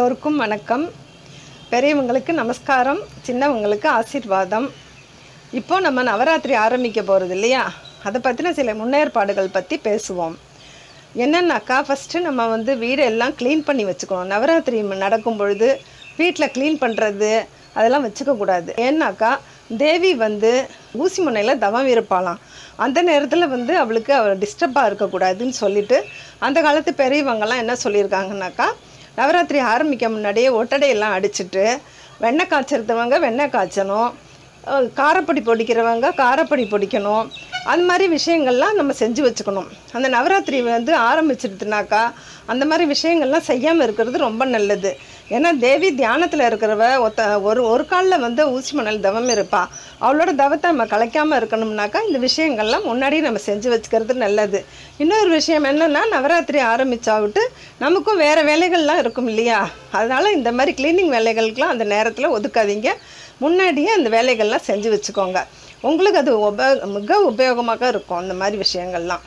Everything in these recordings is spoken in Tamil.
எல்லோருக்கும் வணக்கம். பெரியவங்களுக்கு நமஸ்காரம் சின்னவங்களுக்கு ஆசீர்வாதம். இப்போ நம்ம நவராத்திரி ஆரம்பிக்க போகிறது இல்லையா? அதை பற்றின சில முன்னேற்பாடுகள் பற்றி பேசுவோம். என்னென்னாக்கா ஃபஸ்ட்டு நம்ம வந்து வீடு எல்லாம் க்ளீன் பண்ணி வச்சுக்கணும். நவராத்திரி நடக்கும் பொழுது வீட்டில் க்ளீன் பண்ணுறது அதெல்லாம் வச்சுக்கக்கூடாது ஏன்னாக்கா தேவி வந்து ஊசி முனையில் தவம் இருப்பாளாம். அந்த நேரத்தில் வந்து அவளுக்கு அவள் டிஸ்டர்பாக இருக்கக்கூடாதுன்னு சொல்லிட்டு அந்த காலத்து பெரியவங்கெல்லாம் என்ன சொல்லியிருக்காங்கனாக்கா நவராத்திரி ஆரம்பிக்க முன்னாடியே ஒட்டடையெல்லாம் அடிச்சிட்டு வெண்ணெய் காய்ச்சிருந்தவங்க வெண்ணெய் காய்ச்சணும். காரப்பொடி பொடிக்கிறவங்க காரப்பொடி பொடிக்கணும். அந்த மாதிரி விஷயங்கள்லாம் நம்ம செஞ்சு வச்சுக்கணும். அந்த நவராத்திரி வந்து ஆரம்பிச்சிருதுனாக்கா அந்த மாதிரி விஷயங்கள்லாம் செய்யாமல் இருக்கிறது ரொம்ப நல்லது. ஏன்னா தேவி தியானத்தில் இருக்கிறவ ஒத்த ஒரு ஒரு காலில் வந்து ஊசி மணல் தவம் இருப்பா. அவளோட தவத்தை நம்ம கலைக்காமல் இருக்கணும்னாக்கா இந்த விஷயங்கள்லாம் முன்னாடியே நம்ம செஞ்சு வச்சுக்கிறது நல்லது. இன்னொரு விஷயம் என்னென்னா நவராத்திரி ஆரம்பிச்சாவிட்டு நமக்கும் வேறு வேலைகள்லாம் இருக்கும் இல்லையா? அதனால் இந்த மாதிரி க்ளீனிங் வேலைகளுக்கெலாம் அந்த நேரத்தில் ஒதுக்காதீங்க. முன்னாடியே அந்த வேலைகள்லாம் செஞ்சு வச்சுக்கோங்க. உங்களுக்கு அது உப மிக உபயோகமாக இருக்கும் அந்த மாதிரி விஷயங்கள்லாம்.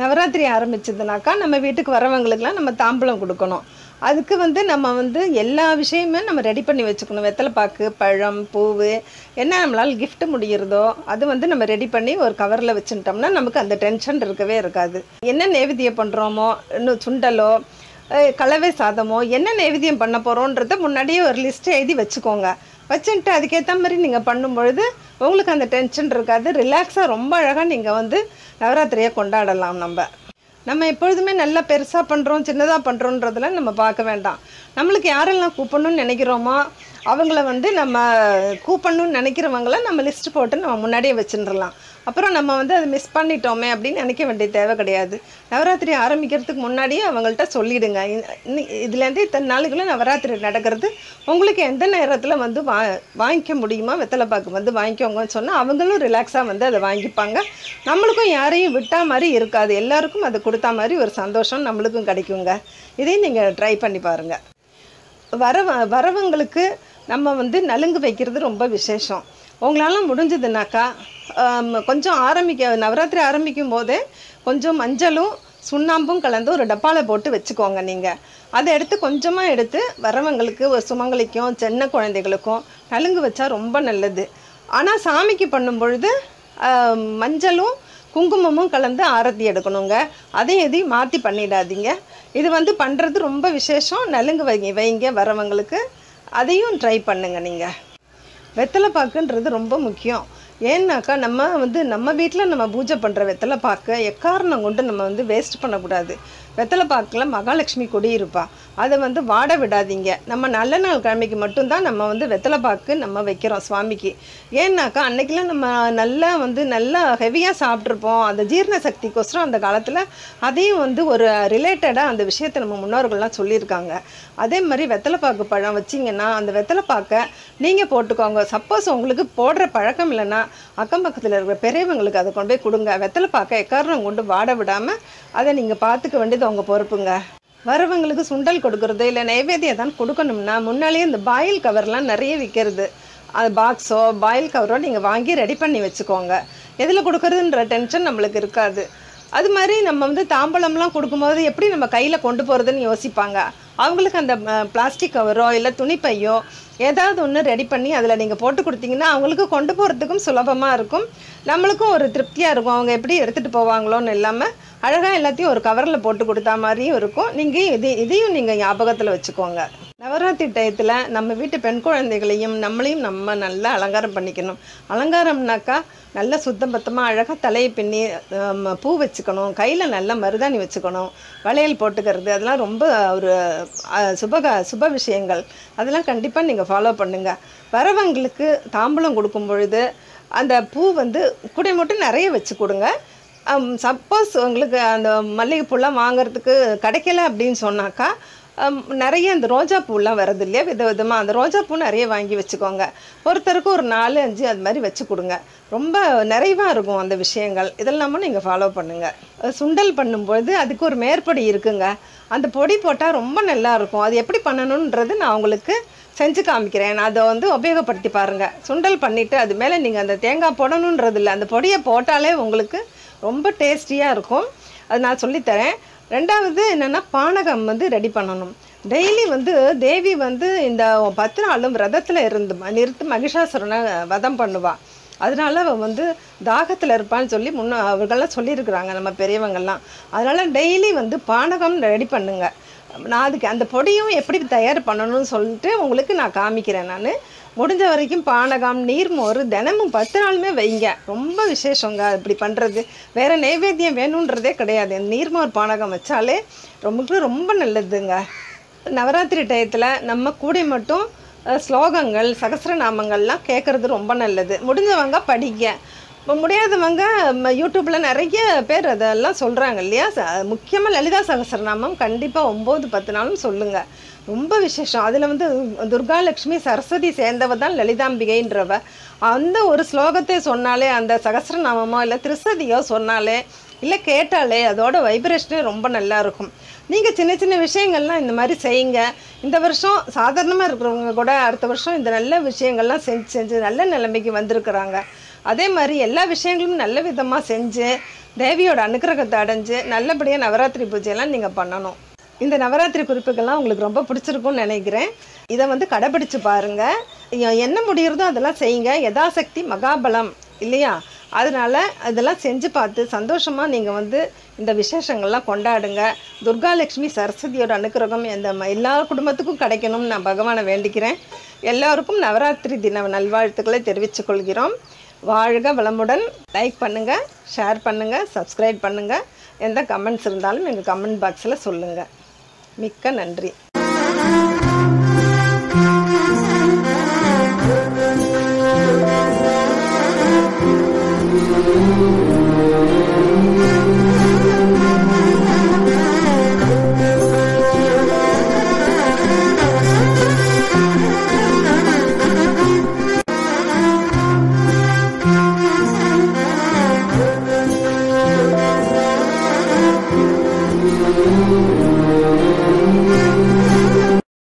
நவராத்திரி ஆரம்பிச்சதுனாக்கா நம்ம வீட்டுக்கு வரவங்களுக்குலாம் நம்ம தாம்பூலம் கொடுக்கணும். அதுக்கு வந்து நம்ம வந்து எல்லா விஷயமே நம்ம ரெடி பண்ணி வச்சுக்கணும். வெத்தலைப்பாக்கு பழம் பூவு என்ன நம்மளால் கிஃப்ட் முடிகிறதோ அது வந்து நம்ம ரெடி பண்ணி ஒரு கவரில் வச்சுட்டோம்னா நமக்கு அந்த டென்ஷன் இருக்கவே இருக்காது. என்ன நைவேத்தியம் பண்ணுறோமோ இன்னும் சுண்டலோ கலவை சாதமோ என்ன நைவேத்தியம் பண்ண போகிறோன்றத முன்னாடியே ஒரு லிஸ்ட்டு எழுதி வச்சுக்கோங்க. வச்சுட்டு அதுக்கேற்ற மாதிரி நீங்கள் பண்ணும்பொழுது உங்களுக்கு அந்த டென்ஷன் இருக்காது. ரிலாக்ஸாக ரொம்ப அழகாக நீங்கள் வந்து நவராத்திரியை கொண்டாடலாம் நம்ம. நம்ம எப்பொழுதுமே நல்லா பெருசாக பண்ணுறோம் சின்னதாக பண்ணுறோன்றதெல்லாம் நம்ம பார்க்க வேண்டாம். நம்மளுக்கு யாரெல்லாம் கூப்பிடணும்னு நினைக்கிறோமோ அவங்கள வந்து நம்ம கூப்பிடணும்னு நினைக்கிறவங்கள நம்ம லிஸ்ட் போட்டு நம்ம முன்னாடியே வச்சுட்டுறலாம் அப்புறம் நம்ம வந்து அதை மிஸ் பண்ணிட்டோமே அப்படின்னு நினைக்க வேண்டிய தேவை கிடையாது. நவராத்திரி ஆரம்பிக்கிறதுக்கு முன்னாடியே அவங்கள்ட்ட சொல்லிடுங்க. இதுலேருந்து இத்தனை நாளுக்குள்ள நவராத்திரி நடக்கிறது. உங்களுக்கு எந்த நேரத்தில் வந்து வா வாங்கிக்க முடியுமோ வெத்தலைப்பாக்கு வந்து வாங்கிக்கோங்கன்னு சொன்னால் அவங்களும் ரிலாக்ஸாக வந்து அதை வாங்கிப்பாங்க. நம்மளுக்கும் யாரையும் விட்டா மாதிரி இருக்காது. எல்லாருக்கும் அதை கொடுத்தா மாதிரி ஒரு சந்தோஷம் நம்மளுக்கும் கிடைக்குங்க. இதையும் நீங்கள் ட்ரை பண்ணி பாருங்கள் வரவ வரவங்களுக்கு நம்ம வந்து நலுங்கு வைக்கிறது ரொம்ப விசேஷம். உங்களால் முடிஞ்சதுனாக்கா கொஞ்சம் ஆரம்பிக்க நவராத்திரி ஆரம்பிக்கும் போதே கொஞ்சம் மஞ்சளும் சுண்ணாம்பும் கலந்து ஒரு டப்பாவில் போட்டு வச்சுக்கோங்க நீங்கள் அதை எடுத்து கொஞ்சமாக எடுத்து வரவங்களுக்கு ஒரு சுமங்கலிக்கும் சின்ன குழந்தைகளுக்கும் நலுங்கு வச்சா ரொம்ப நல்லது. ஆனால் சாமிக்கு பண்ணும் பொழுது மஞ்சளும் குங்குமமும் கலந்து ஆரத்தி எடுக்கணுங்க. அதையும் எதையும் மாற்றி பண்ணிடாதீங்க. இது வந்து பண்ணுறது ரொம்ப விசேஷம். நலுங்கு வைங்க வைங்க வரவங்களுக்கு. அதையும் ட்ரை பண்ணுங்க நீங்கள் வெத்தலை பாக்குன்றது ரொம்ப முக்கியம். ஏன்னாக்கா நம்ம வந்து நம்ம வீட்டில் நம்ம பூஜை பண்ணுற வெத்தலை பாக்கை எக்காரணம் கொண்டு நம்ம வந்து வேஸ்ட் பண்ணக்கூடாது. வெத்தலை பாக்கில் மகாலட்சுமி கொடி இருப்பாள் அதை வந்து வாட விடாதீங்க. நம்ம நல்ல நாள் கிழமைக்கு மட்டும்தான் நம்ம வந்து வெத்தலை பாக்கு நம்ம வைக்கிறோம் சுவாமிக்கு. ஏன்னாக்கா அன்றைக்கெலாம் நம்ம நல்லா வந்து நல்லா ஹெவியாக சாப்பிட்ருப்போம் அந்த ஜீரண சக்திக்கோசரம் அந்த காலத்தில் அதையும் வந்து ஒரு ரிலேட்டடாக அந்த விஷயத்தை நம்ம முன்னோர்கள்லாம் சொல்லியிருக்காங்க. அதே மாதிரி வெத்தலைப்பாக்கு பழம் வச்சிங்கன்னா அந்த வெத்தலைப்பாக்கை நீங்கள் போட்டுக்கோங்க. சப்போஸ் உங்களுக்கு போடுற பழக்கம் இல்லைன்னா அக்கம் பக்கத்தில் இருக்கிற பெரியவங்களுக்கு அதை கொண்டு போய் கொடுங்க. வெத்தலைப்பாக்கை எக்காரணம் கொண்டு வாட விடாமல் அதை நீங்கள் பார்த்துக்க வேண்டியது உங்கள் பொறுப்புங்க. வரவங்களுக்கு சுண்டல் கொடுக்கறது இல்லை நைவேத்தியம் தான் கொடுக்கணும்னா முன்னாலேயே இந்த பாயில் கவர்லாம் நிறைய விற்கிறது. அது பாக்ஸோ பாயில் கவரோ நீங்கள் வாங்கி ரெடி பண்ணி வச்சுக்கோங்க. எதில் கொடுக்குறதுன்ற டென்ஷன் நம்மளுக்கு இருக்காது. அது மாதிரி நம்ம வந்து தாம்பழம்லாம் கொடுக்கும்போது எப்படி நம்ம கையில் கொண்டு போகிறதுன்னு யோசிப்பாங்க. அவங்களுக்கு அந்த பிளாஸ்டிக் கவரோ இல்லை துணிப்பையோ ஏதாவது ஒன்று ரெடி பண்ணி அதில் நீங்கள் போட்டு கொடுத்தீங்கன்னா அவங்களுக்கு கொண்டு போகிறதுக்கும் சுலபமாக இருக்கும். நம்மளுக்கும் ஒரு திருப்தியாக இருக்கும். அவங்க எப்படி எடுத்துகிட்டு போவாங்களோன்னு இல்லாமல் அழகாக எல்லாத்தையும் ஒரு கவரில் போட்டு கொடுத்தா மாதிரியும் இருக்கும். நீங்கள் இது இதையும் நீங்கள் ஞாபகத்தில் வச்சுக்கோங்க. நவராத்திரி டயத்தில் நம்ம வீட்டு பெண் குழந்தைகளையும் நம்மளையும் நம்ம நல்லா அலங்காரம் பண்ணிக்கணும். அலங்காரம்னாக்கா நல்லா சுத்தம் பத்தமாக அழகாக தலையை பின்னி பூ வச்சுக்கணும். கையில் நல்ல மருதாணி வச்சுக்கணும். வளையல் போட்டுக்கிறது அதெல்லாம் ரொம்ப ஒரு சுபக சுப விஷயங்கள். அதெல்லாம் கண்டிப்பாக நீங்கள் ஃபாலோ பண்ணுங்கள் வரவங்களுக்கு தாம்பூலம் கொடுக்கும் பொழுது அந்த பூ வந்து குடை மட்டும் நிறைய வச்சு கொடுங்க. சப்போஸ் உங்களுக்கு அந்த மல்லிகைப்பூலாம் வாங்குறதுக்கு கிடைக்கல அப்படின்னு சொன்னாக்கா நிறைய அந்த ரோஜா பூலாம் வருது இல்லையா? வித விதமாக அந்த ரோஜா பூ நிறைய வாங்கி வச்சுக்கோங்க. ஒருத்தருக்கு ஒரு நாலு அஞ்சு அது மாதிரி வச்சு கொடுங்க. ரொம்ப நிறைவாக இருக்கும் அந்த விஷயங்கள். இதெல்லாமும் நீங்கள் ஃபாலோ பண்ணுங்கள் சுண்டல் பண்ணும்பொழுது அதுக்கு ஒரு மேற்பொடி இருக்குங்க. அந்த பொடி போட்டால் ரொம்ப நல்லா இருக்கும். அது எப்படி பண்ணணுன்றது நான் உங்களுக்கு செஞ்சு காமிக்கிறேன். நான் அதை வந்து உபயோகப்படுத்தி பாருங்கள் சுண்டல் பண்ணிவிட்டு அது மேலே நீங்கள் அந்த தேங்காய் போடணுன்றது இல்லை. அந்த பொடியை போட்டாலே உங்களுக்கு ரொம்ப டேஸ்டியாக இருக்கும். அது நான் சொல்லித்தரேன். ரெண்டாவது என்னென்னா பானகம் வந்து ரெடி பண்ணணும். டெய்லி வந்து தேவி வந்து இந்த பத்து நாளும் விரதத்தில் இருந்து நிறுத்து மகிஷாசுரனை வதம் பண்ணுவாள் அதனால அவன் வந்து தாகத்தில் இருப்பான்னு சொல்லி முன்ன அவர்கள்லாம் சொல்லியிருக்கிறாங்க நம்ம பெரியவங்கள்லாம். அதனால் டெய்லி வந்து பானகம் ரெடி பண்ணுங்க. நான் அதுக்கு அந்த பொடியும் எப்படி தயார் பண்ணணும்னு சொல்லிட்டு உங்களுக்கு நான் காமிக்கிறேன் நான். முடிஞ்ச வரைக்கும் பானகம் நீர்மோர் தினமும் பத்து நாளுமே வைங்க. ரொம்ப விசேஷங்க. இப்படி பண்ணுறது வேறு நைவேத்தியம் வேணுன்றதே கிடையாது. நீர்மோர் பானகம் வச்சாலே ரொம்ப ரொம்ப நல்லதுங்க. நவராத்திரி டயத்தில் நம்ம கூடை மட்டும் ஸ்லோகங்கள் சகசிரநாமங்கள்லாம் கேட்குறது ரொம்ப நல்லது. முடிஞ்சவங்க படிங்க. இப்போ முடியாதவங்க யூடியூப்பில் நிறைய பேர் அதெல்லாம் சொல்கிறாங்க இல்லையா? முக்கியமாக லலிதா சகஸ்ரநாமம் கண்டிப்பாக ஒம்பது பத்து நாளும் சொல்லுங்கள் ரொம்ப விசேஷம். அதில் வந்து துர்காலட்சுமி சரஸ்வதி சேர்ந்தவ தான் லலிதாம்பிகைன்றவ. அந்த ஒரு ஸ்லோகத்தை சொன்னாலே அந்த சகசரநாமமோ இல்லை திருசதியோ சொன்னாலே இல்லை கேட்டாலே அதோட வைப்ரேஷனே ரொம்ப நல்லா இருக்கும். நீங்கள் சின்ன சின்ன விஷயங்கள்லாம் இந்த மாதிரி செய்யுங்க. இந்த வருஷம் சாதாரணமாக இருக்கிறவங்க கூட அடுத்த வருஷம் இந்த நல்ல விஷயங்கள்லாம் செஞ்சு செஞ்சு நல்ல நிலைமைக்கு வந்திருக்கிறாங்க. அதே மாதிரி எல்லா விஷயங்களும் நல்ல விதமாக செஞ்சு தேவியோட அனுக்கிரகத்தை அடைஞ்சு நல்லபடியாக நவராத்திரி பூஜையெல்லாம் நீங்கள் பண்ணணும். இந்த நவராத்திரி குறிப்புகள்லாம் உங்களுக்கு ரொம்ப பிடிச்சிருக்கும்னு நினைக்கிறேன். இதை வந்து கடைபிடிச்சு பாருங்கள் என்ன முடிகிறதோ அதெல்லாம் செய்யுங்க. யதாசக்தி மகாபலம் இல்லையா? அதனால் இதெல்லாம் செஞ்சு பார்த்து சந்தோஷமாக நீங்கள் வந்து இந்த விசேஷங்கள்லாம் கொண்டாடுங்க. துர்காலட்சுமி சரஸ்வதியோட அனுக்கிரகம் இந்த ம- எல்லா குடும்பத்துக்கும் கிடைக்கணும்னு நான் பகவானை வேண்டிக்கிறேன். எல்லாருக்கும் நவராத்திரி தின நல்வாழ்த்துக்களை தெரிவித்துக் கொள்கிறோம். வாழ்க வளமுடன். லைக் பண்ணுங்கள் ஷேர் பண்ணுங்கள் சப்ஸ்கிரைப் பண்ணுங்கள் எந்த கமெண்ட்ஸ் இருந்தாலும் எங்கள் கமெண்ட் பாக்ஸில் சொல்லுங்கள் மிக்க நன்றி.